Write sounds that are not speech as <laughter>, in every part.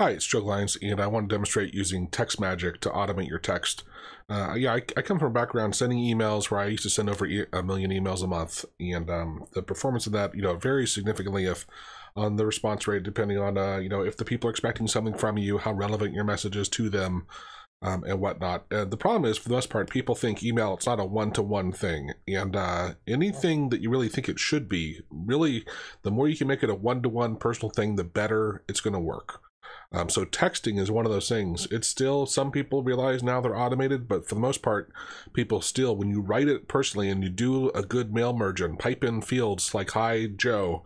Hi, it's Joe Glines, and I want to demonstrate using text magic to automate your text. Uh, yeah, I, I, come from a background sending emails where I used to send over e a million emails a month, and um, the performance of that, you know, varies significantly if on the response rate, depending on, uh, you know, if the people are expecting something from you, how relevant your message is to them, um, and whatnot. Uh, the problem is, for the most part, people think email it's not a one-to-one -one thing, and uh, anything that you really think it should be, really, the more you can make it a one-to-one -one personal thing, the better it's going to work. Um, so texting is one of those things. It's still, some people realize now they're automated, but for the most part, people still, when you write it personally and you do a good mail merge and pipe in fields like, hi, Joe,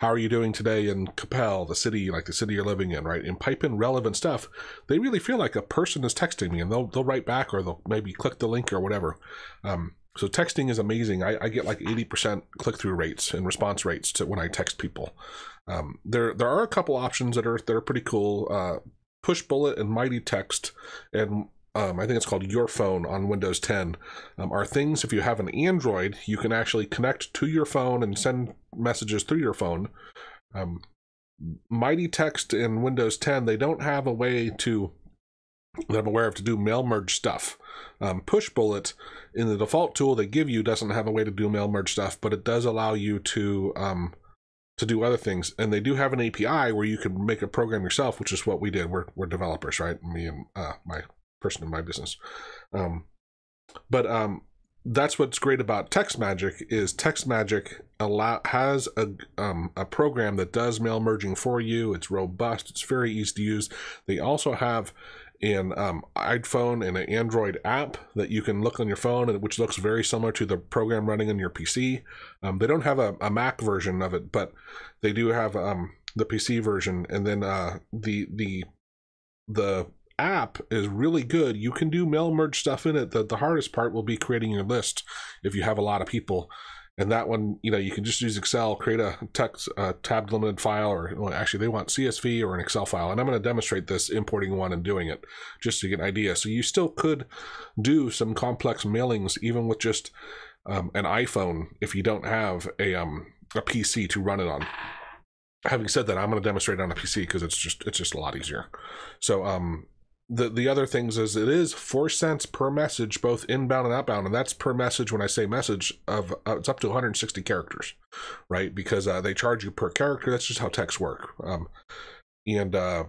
how are you doing today in Coppell, the city, like the city you're living in, right? And pipe in relevant stuff. They really feel like a person is texting me and they'll, they'll write back or they'll maybe click the link or whatever. Um, so texting is amazing. I, I get like 80% click-through rates and response rates to when I text people. Um, there there are a couple options that are that are pretty cool. Uh, Pushbullet and Mighty Text and um, I think it's called Your Phone on Windows 10 um, are things if you have an Android you can actually connect to your phone and send messages through your phone. Um, Mighty Text in Windows 10 they don't have a way to that I'm aware of to do mail merge stuff. Um, Pushbullet in the default tool they give you doesn't have a way to do mail merge stuff, but it does allow you to um, to do other things. And they do have an API where you can make a program yourself, which is what we did. We're, we're developers, right? Me and uh, my person in my business. Um, but um, that's what's great about Text Magic is TextMagic allow has a um, a program that does mail merging for you. It's robust. It's very easy to use. They also have an um, iPhone and an Android app that you can look on your phone, which looks very similar to the program running on your PC. Um, they don't have a, a, Mac version of it, but they do have um, the PC version, and then uh, the the the app is really good. You can do mail merge stuff in it. The, the hardest part will be creating your list if you have a lot of people and that one you know you can just use excel create a text uh, tab limited file or well, actually they want csv or an excel file. And i'm going to demonstrate this importing one and doing it just to get an idea. So you still could do some complex mailings even with just um, an iphone if you don't have a um, a pc to run it on. Having said that i'm going to demonstrate on a pc because it's just it's just a lot easier. So um the the other things is it is four cents per message both inbound and outbound and that's per message. When i say message of uh, it's up to 160 characters right? Because uh, they charge you per character. That's just how texts work. Um, and uh,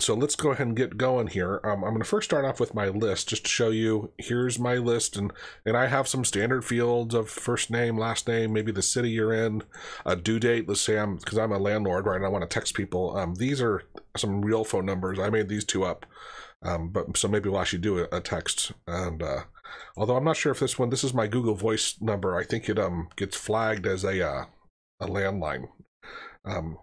so let's go ahead and get going here. Um, i'm going to first start off with my list just to show you here's my list and and i have some standard fields of first name last name maybe the city you're in a due date. Let's say i'm because i'm a landlord right and i want to text people. Um, these are some real phone numbers i made these two up um, but so maybe we'll actually do a, a text. And uh, although I'm not sure if this one, this is my Google Voice number. I think it um gets flagged as a uh, a landline. Um,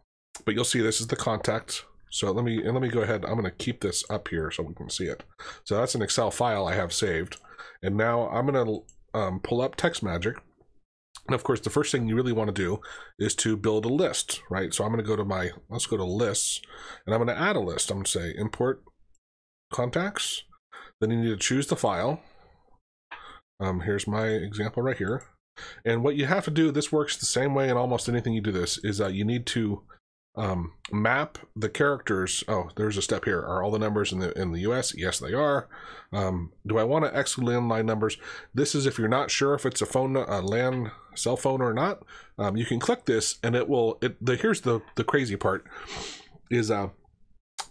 but you'll see this is the contact. So let me and let me go ahead. I'm going to keep this up here so we can see it. So that's an Excel file I have saved. And now I'm going to um, pull up TextMagic. And of course, the first thing you really want to do is to build a list, right? So I'm going to go to my, let's go to lists, and I'm going to add a list. I'm going to say import contacts. Then you need to choose the file. Um, here's my example right here. And what you have to do, this works the same way in almost anything you do this, is that you need to um, map the characters. Oh, there's a step here. Are all the numbers in the in the US? Yes, they are. Um, do I want to exclude landline numbers? This is if you're not sure if it's a phone, a land cell phone or not. Um, you can click this, and it will. It the here's the the crazy part is uh,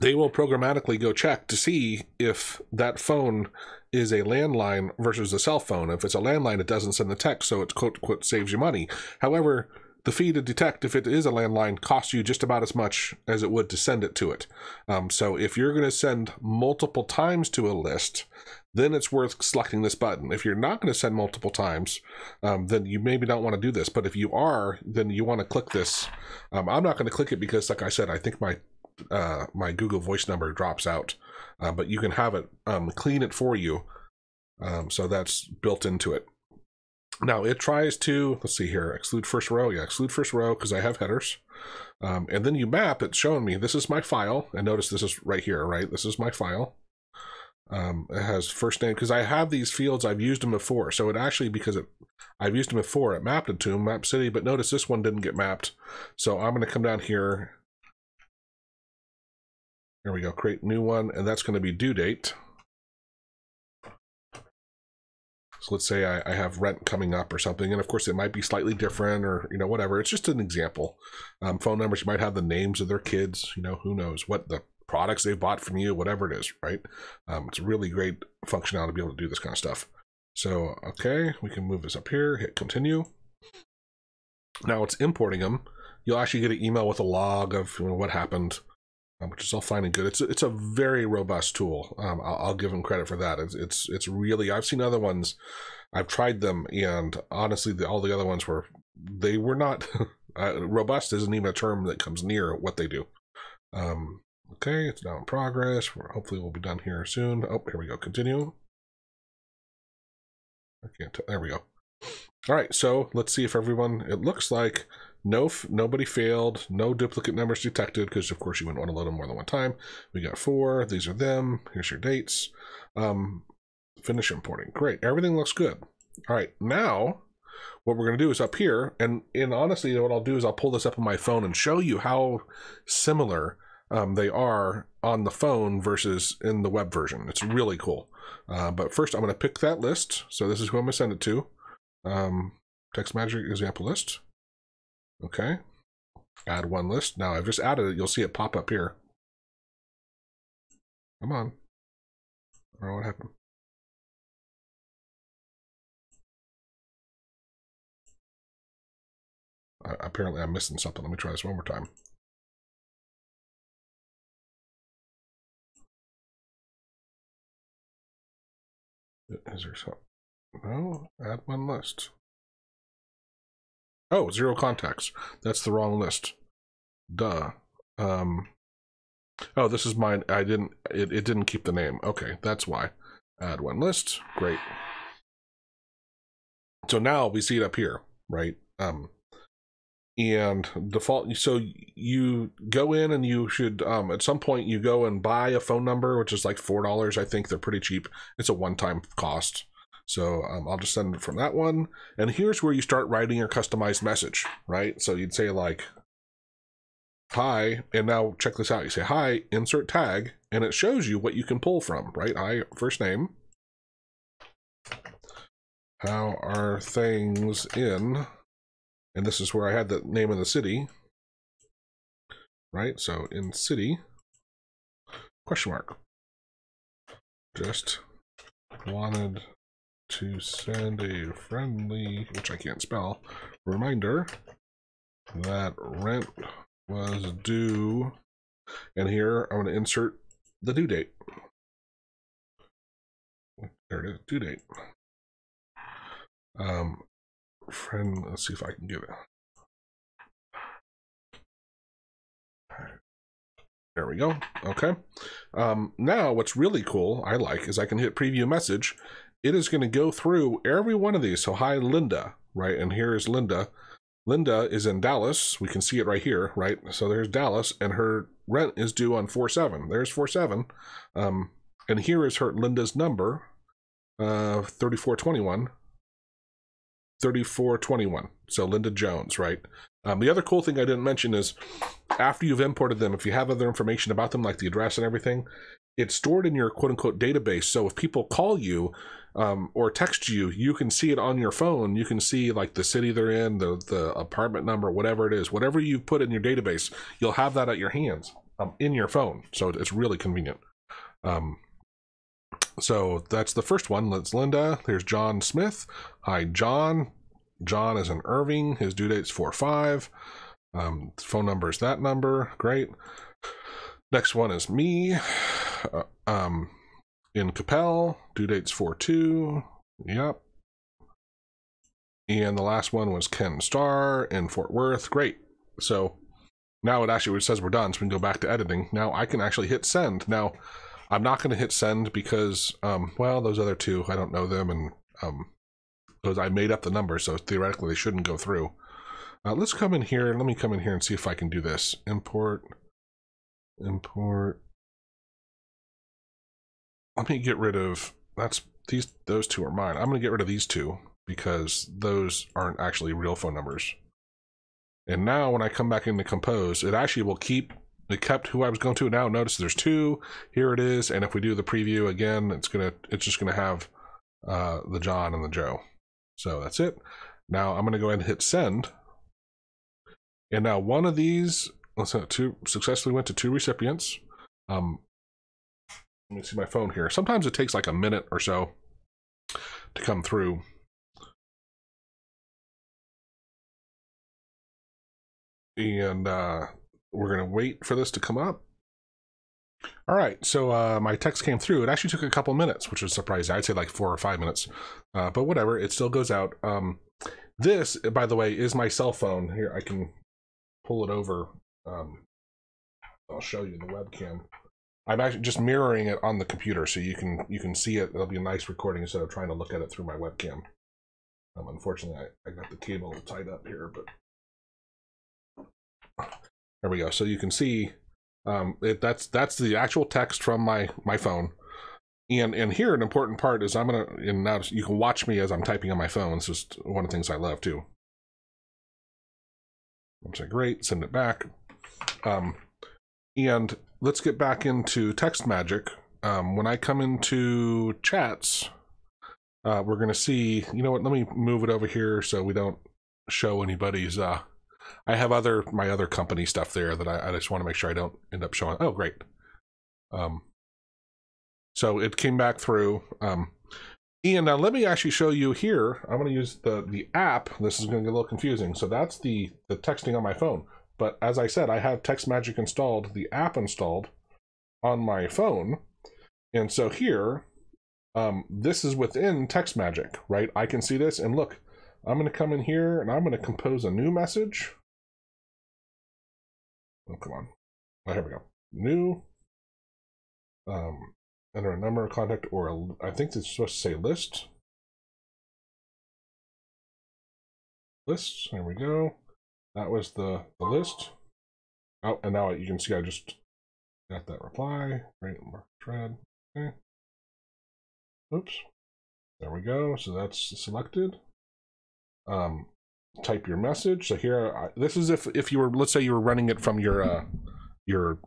they will programmatically go check to see if that phone is a landline versus a cell phone. If it's a landline, it doesn't send the text, so it quote quote saves you money. However, the fee to detect if it is a landline costs you just about as much as it would to send it to it. Um, so if you're going to send multiple times to a list, then it's worth selecting this button. If you're not going to send multiple times, um, then you maybe don't want to do this. But if you are, then you want to click this. Um, I'm not going to click it because, like I said, I think my uh, my Google Voice number drops out, uh, but you can have it um, clean it for you. Um, so that's built into it. Now it tries to, let's see here, exclude first row. Yeah, exclude first row because I have headers. Um, and then you map, it's showing me this is my file. And notice this is right here, right? This is my file. Um, it has first name because I have these fields. I've used them before. So it actually, because it, I've used them before, it mapped it to map city. But notice this one didn't get mapped. So I'm going to come down here There we go, create new one, and that's going to be due date. So let's say I, I, have rent coming up or something, and of course it might be slightly different or you know whatever. It's just an example. Um, phone numbers, you might have the names of their kids. You know who knows what the products they've bought from you, whatever it is, right? Um, it's really great functionality to be able to do this kind of stuff. So okay, we can move this up here, hit continue. Now it's importing them. You'll actually get an email with a log of you know, what happened which is all fine and good. It's it's a very robust tool. Um, I'll, I'll, give them credit for that. It's, it's it's really I've seen other ones, I've tried them, and honestly, the, all the other ones were they were not <laughs> uh, robust. Isn't even a term that comes near what they do. Um, okay, it's now in progress. We're, hopefully, we'll be done here soon. Oh, here we go. Continue. I can't. There we go. All right, so let's see if everyone. It looks like no, nobody failed. No duplicate numbers detected because, of course, you wouldn't want to load them more than one time. We got four. These are them. Here's your dates. Um, finish importing. Great. Everything looks good. All right. Now, what we're going to do is up here, and, and honestly, what I'll do is I'll pull this up on my phone and show you how similar um, they are on the phone versus in the web version. It's really cool. Uh, but first, I'm going to pick that list. So this is who I'm going to send it to. Um, text magic example list. Okay. Add one list. Now I've just added it. You'll see it pop up here. Come on. I don't know what happened. Uh, apparently I'm missing something. Let me try this one more time. Is there something? No, add one list. Oh, zero contacts. That's the wrong list. Duh. Um, oh, this is mine. I didn't, it, it didn't keep the name. Okay, that's why. Add one list. Great. So now we see it up here, right? Um, and default so you go in and you should um, at some point you go and buy a phone number which is like four dollars i think they're pretty cheap it's a one-time cost so um, I'll just send it from that one. And here's where you start writing your customized message, right? So you'd say like, hi, and now check this out. You say, hi, insert tag, and it shows you what you can pull from, right? Hi, first name. How are things in, and this is where I had the name of the city, right? So in city, question mark. Just wanted to send a friendly, which I can't spell, reminder that rent was due. And here I'm going to insert the due date. There it is, due date. Um, friend, let's see if I can get it. There we go. Okay. Um, now, what's really cool, I like, is I can hit preview message it is going to go through every one of these. So hi, Linda, right? And here is Linda. Linda is in Dallas. We can see it right here, right? So there's Dallas, and her rent is due on 4-7. There's 4-7. Um, and here is her Linda's number, uh, 3421. 3421. So Linda Jones, right? Um, the other cool thing I didn't mention is after you've imported them, if you have other information about them, like the address and everything, it's stored in your quote unquote database. So if people call you, um, or text you, you can see it on your phone. You can see like the city they're in, the the apartment number, whatever it is, whatever you put in your database, you'll have that at your hands um, in your phone. So it's really convenient. Um, so that's the first one. That's Linda. There's John Smith. Hi, John. John is in Irving. His due date's 4 5. Um, phone number is that number. Great. Next one is me. Uh, um, in Coppell, due date's 4-2. Yep. And the last one was Ken Starr in Fort Worth. Great. So now it actually says we're done, so we can go back to editing. Now I can actually hit send. Now I'm not going to hit send because, um, well, those other two, I don't know them, and um, those I made up the numbers, so theoretically they shouldn't go through. Uh, let's come in here. Let me come in here and see if I can do this. Import, import let me get rid of that's these those two are mine. I'm gonna get rid of these two because those aren't actually real phone numbers. And now when I come back into compose, it actually will keep it kept who I was going to. Now notice there's two. Here it is. And if we do the preview again, it's gonna it's just gonna have uh, the John and the Joe. So that's it. Now I'm gonna go ahead and hit send. And now one of these, let's say two successfully went to two recipients. Um, let me see my phone here. Sometimes it takes like a minute or so to come through. And uh, we're going to wait for this to come up. All right, so uh, my text came through. It actually took a couple minutes, which was surprising. I'd say like four or five minutes, uh, but whatever. It still goes out. Um, this, by the way, is my cell phone. Here, I can pull it over. Um, I'll show you the webcam. I'm actually just mirroring it on the computer, so you can you can see it. It'll be a nice recording instead of trying to look at it through my webcam. Um, unfortunately, I, I got the cable tied up here, but there we go. So you can see um, it, that's that's the actual text from my my phone. And and here an important part is I'm gonna and now you can watch me as I'm typing on my phone. It's just one of the things I love too. I'm saying great, send it back. Um, and let's get back into text magic. Um, when I come into chats, uh, we're gonna see. You know what? Let me move it over here so we don't show anybody's uh, I have other my other company stuff there that I, I just want to make sure I don't end up showing. Oh, great. Um, so it came back through. Um, and now let me actually show you here. I'm going to use the the app. This is going to get a little confusing. So that's the the texting on my phone. But as I said, I have TextMagic installed, the app installed on my phone. And so here, um, this is within TextMagic, right? I can see this and look, I'm going to come in here and I'm going to compose a new message. Oh, come on. Oh, here we go. New. Um, enter a number, of contact, or a, I think it's supposed to say list. Lists. There we go. That was the, the list. Oh, and now you can see I just got that reply. Right, mark thread. Okay. Oops. There we go. So that's selected. Um, type your message. So here, this is if if you were, let's say you were running it from your uh, your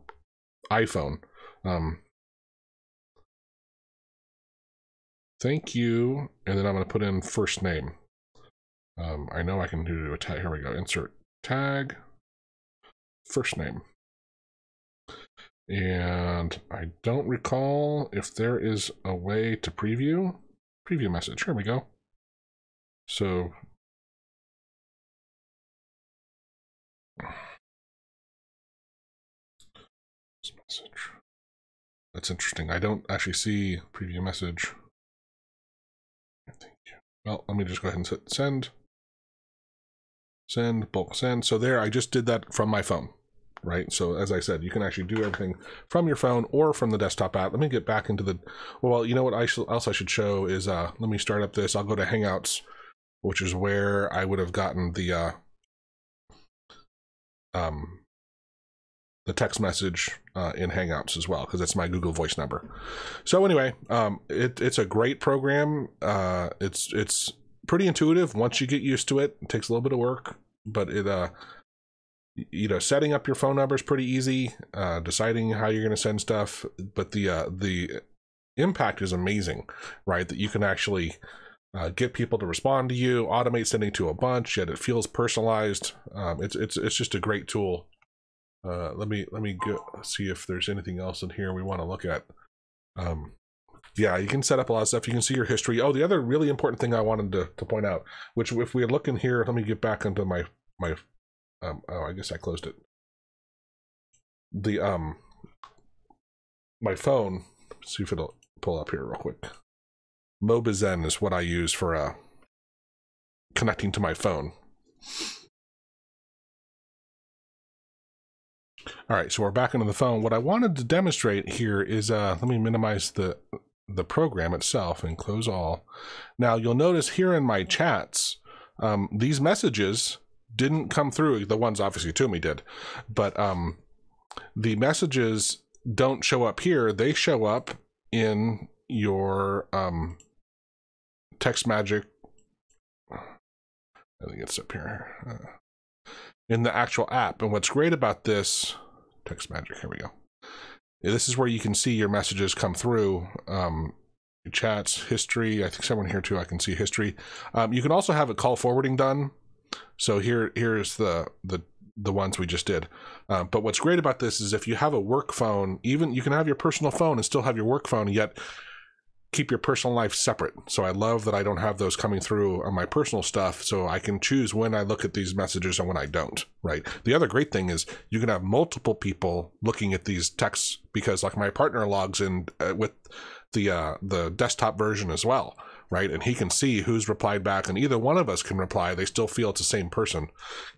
iPhone. Um, thank you, and then I'm going to put in first name. Um, I know I can do a tag. Here we go. Insert tag, first name. And I don't recall if there is a way to preview. Preview message. Here we go. So message. That's interesting. I don't actually see preview message. Thank you. Well, let me just go ahead and hit send. Send, bulk send. So there, I just did that from my phone, right? So as I said, you can actually do everything from your phone or from the desktop app. Let me get back into the, well, you know what I else I should show is, uh, let me start up this. I'll go to Hangouts, which is where I would have gotten the, uh, um, the text message uh, in Hangouts as well because it's my Google Voice number. So anyway, um, it, it's a great program. Uh, it's it's pretty intuitive once you get used to it. It takes a little bit of work, but it uh, you know setting up your phone number is pretty easy. Uh, deciding how you're going to send stuff, but the uh, the impact is amazing, right? That you can actually uh, get people to respond to you, automate sending to a bunch, yet it feels personalized. Um, it's it's it's just a great tool uh, let me let me go see if there's anything else in here we want to look at. Um, yeah, you can set up a lot of stuff. You can see your history. Oh, the other really important thing I wanted to, to point out, which if we look in here, let me get back into my my. Um, oh, I guess I closed it. The um, my phone. See if it'll pull up here real quick. Mobizen is what I use for uh connecting to my phone. All right, so we're back into the phone. What I wanted to demonstrate here is, uh, let me minimize the the program itself and close all. Now you'll notice here in my chats, um, these messages didn't come through. The ones obviously to me did, but um, the messages don't show up here. They show up in your um, text magic. I think it's up here uh, in the actual app. And what's great about this text magic. Here we go. This is where you can see your messages come through. Um, chats, history. I think someone here too. I can see history. Um, you can also have a call forwarding done. So here, here's the the the ones we just did. Uh, but what's great about this is if you have a work phone, even you can have your personal phone and still have your work phone, yet keep your personal life separate. So I love that I don't have those coming through on my personal stuff. So I can choose when I look at these messages and when I don't, right? The other great thing is you can have multiple people looking at these texts because like my partner logs in uh, with the, uh, the desktop version as well, right? And he can see who's replied back and either one of us can reply. They still feel it's the same person,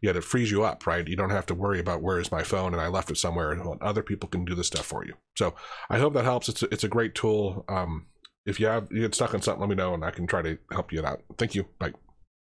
yet it frees you up, right? You don't have to worry about where is my phone and I left it somewhere and other people can do the stuff for you. So I hope that helps. It's a, it's a great tool. Um, if you have you get stuck on something, let me know and I can try to help you out. Thank you. Bye.